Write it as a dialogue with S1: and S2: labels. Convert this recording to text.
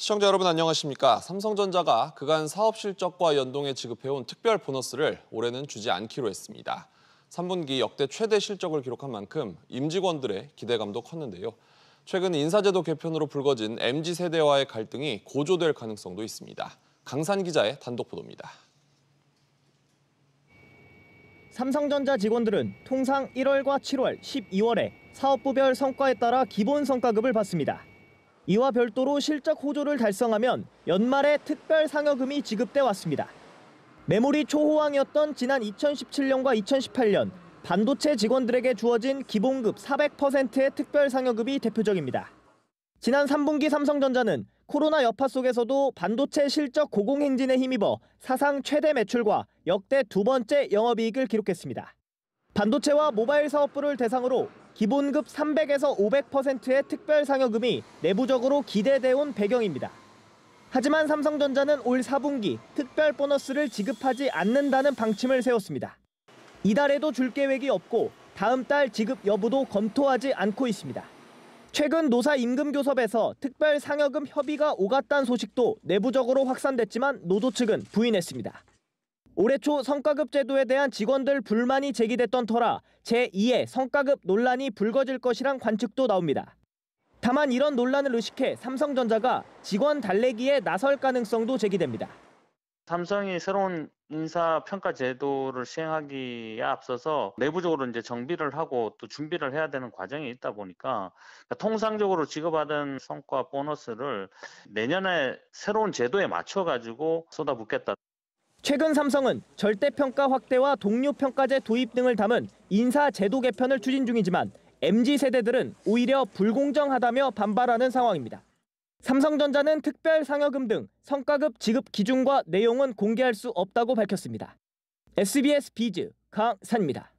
S1: 시청자 여러분 안녕하십니까? 삼성전자가 그간 사업 실적과 연동해 지급해온 특별 보너스를 올해는 주지 않기로 했습니다. 3분기 역대 최대 실적을 기록한 만큼 임직원들의 기대감도 컸는데요. 최근 인사제도 개편으로 불거진 MZ 세대와의 갈등이 고조될 가능성도 있습니다. 강산 기자의 단독 보도입니다.
S2: 삼성전자 직원들은 통상 1월과 7월, 12월에 사업부별 성과에 따라 기본 성과급을 받습니다. 이와 별도로 실적 호조를 달성하면 연말에 특별 상여금이 지급돼 왔습니다. 메모리 초호황이었던 지난 2017년과 2018년 반도체 직원들에게 주어진 기본급 400%의 특별 상여금이 대표적입니다. 지난 3분기 삼성전자는 코로나 여파 속에서도 반도체 실적 고공행진에 힘입어 사상 최대 매출과 역대 두 번째 영업이익을 기록했습니다. 반도체와 모바일 사업부를 대상으로 기본급 300에서 500%의 특별 상여금이 내부적으로 기대돼 온 배경입니다. 하지만 삼성전자는 올 4분기 특별 보너스를 지급하지 않는다는 방침을 세웠습니다. 이달에도 줄 계획이 없고 다음 달 지급 여부도 검토하지 않고 있습니다. 최근 노사 임금 교섭에서 특별 상여금 협의가 오갔다는 소식도 내부적으로 확산됐지만 노조 측은 부인했습니다. 올해 초 성과급 제도에 대한 직원들 불만이 제기됐던 터라 제2의 성과급 논란이 불거질 것이란 관측도 나옵니다. 다만 이런 논란을 의식해 삼성전자가 직원 달래기에 나설 가능성도 제기됩니다.
S3: 삼성이 새로운 인사 평가 제도를 시행하기에 앞서서 내부적으로 이제 정비를 하고 또 준비를 해야 되는 과정이 있다 보니까 그러니까 통상적으로 지급하던 성과 보너스를 내년에 새로운 제도에 맞춰 가지고 쏟아붓겠다.
S2: 최근 삼성은 절대평가 확대와 동료평가제 도입 등을 담은 인사 제도 개편을 추진 중이지만 MZ 세대들은 오히려 불공정하다며 반발하는 상황입니다. 삼성전자는 특별 상여금 등 성과급 지급 기준과 내용은 공개할 수 없다고 밝혔습니다. SBS 비즈 강산입니다.